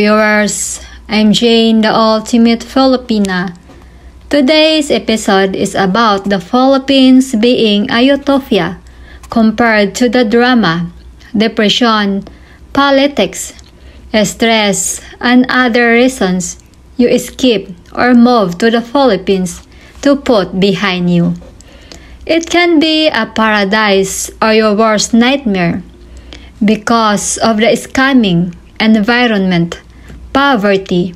viewers. I'm Jane, the ultimate Filipina. Today's episode is about the Philippines being a utopia compared to the drama, depression, politics, stress, and other reasons you escape or move to the Philippines to put behind you. It can be a paradise or your worst nightmare because of the scamming environment, poverty,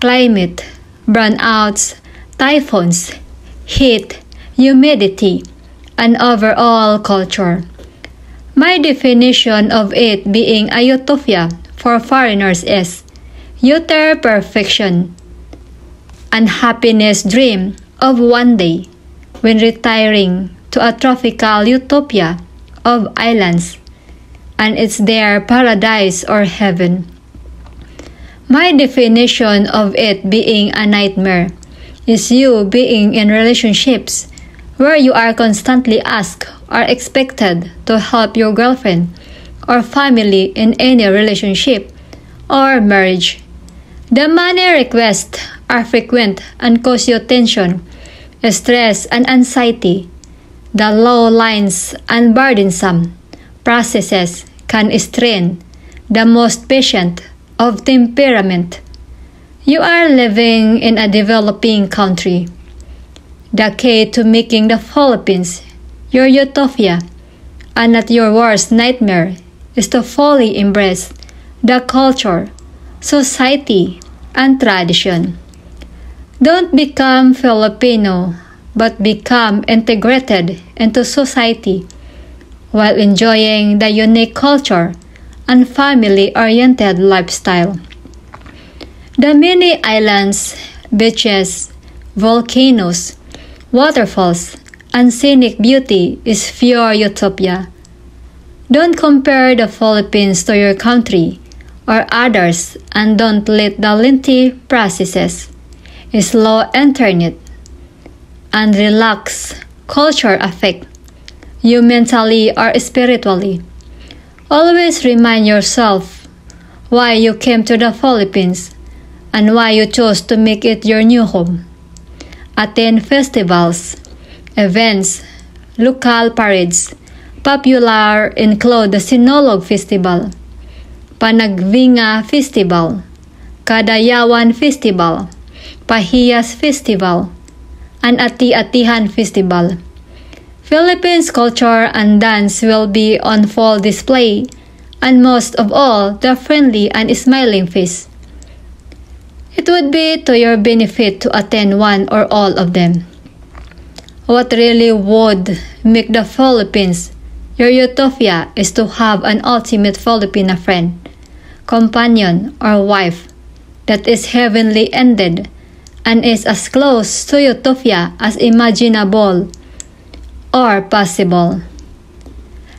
climate, burnouts, typhoons, heat, humidity, and overall culture. My definition of it being a utopia for foreigners is utter perfection, unhappiness dream of one day when retiring to a tropical utopia of islands, and it's their paradise or heaven. My definition of it being a nightmare is you being in relationships where you are constantly asked or expected to help your girlfriend or family in any relationship or marriage. The money requests are frequent and cause you tension, stress, and anxiety. The low lines and burdensome processes can strain the most patient of temperament. You are living in a developing country. The key to making the Philippines your utopia and not your worst nightmare is to fully embrace the culture, society, and tradition. Don't become Filipino, but become integrated into society while enjoying the unique culture and family-oriented lifestyle. The many islands, beaches, volcanoes, waterfalls, and scenic beauty is pure utopia. Don't compare the Philippines to your country or others and don't let the lengthy processes, slow internet, and relaxed culture affect you mentally or spiritually. Always remind yourself why you came to the Philippines and why you chose to make it your new home. Attend festivals, events, local parades, popular include the Sinulog Festival, Panagbenga Festival, Kadayawan Festival, Pahiyas Festival, and Ati-Atihan Festival. Philippines culture and dance will be on full display, and most of all, the friendly and smiling face. It would be to your benefit to attend one or all of them. What really would make the Philippines your utopia is to have an ultimate Filipina friend, companion, or wife that is heavenly ended and is as close to utopia as imaginable or possible.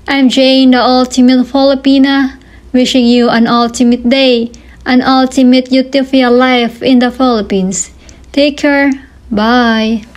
I'm Jane, the ultimate Filipina, wishing you an ultimate day, an ultimate utopia life in the Philippines. Take care. Bye.